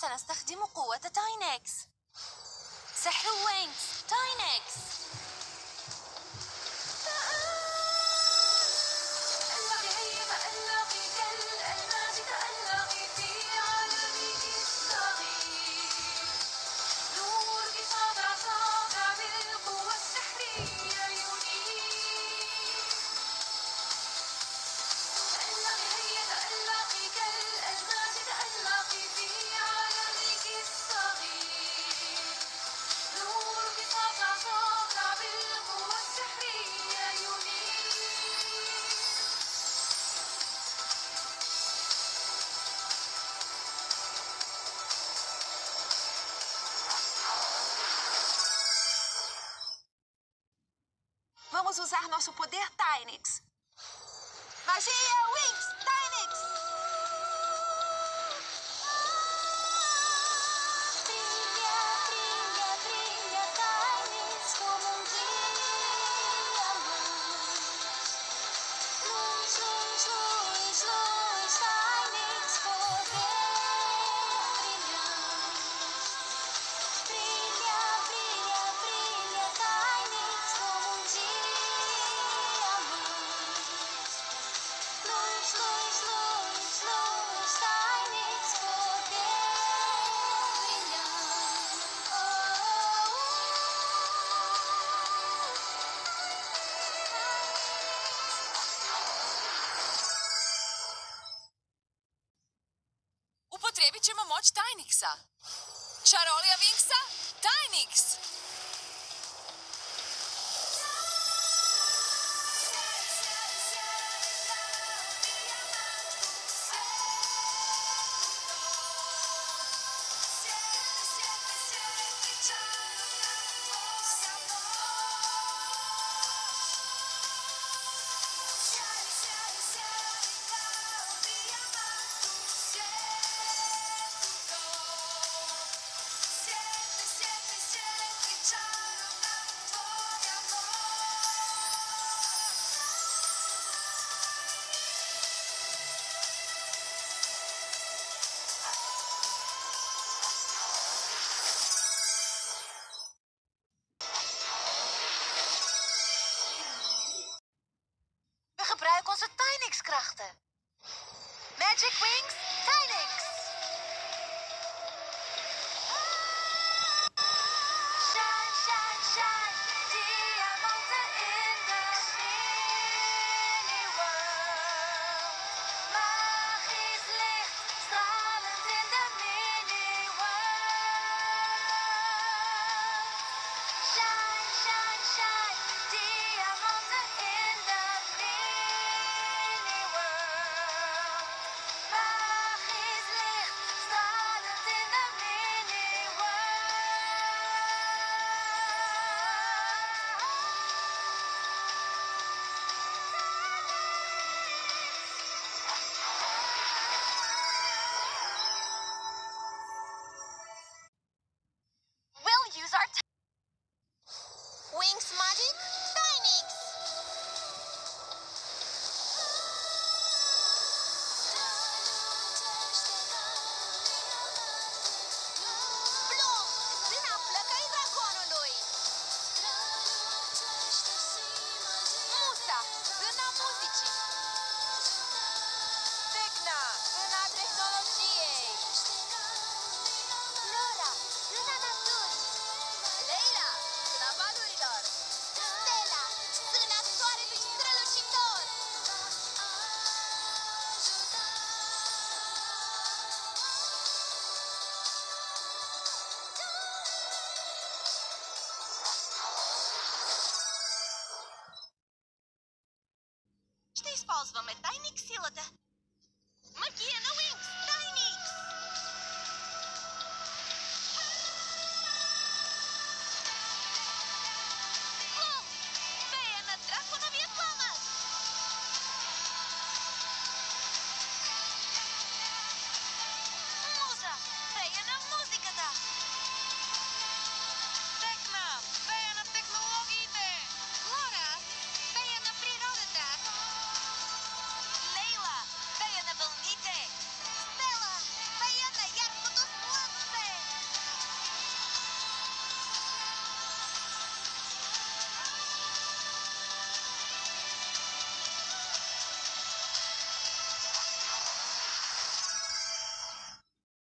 سنستخدم قوة تاينكس. سحر وينكس تاينكس. Vamos usar nosso poder Tynix. Magia Wings Tynix! kupit ćemo moć Tajniksa. Čarolija Vinksa, Tajniks! was van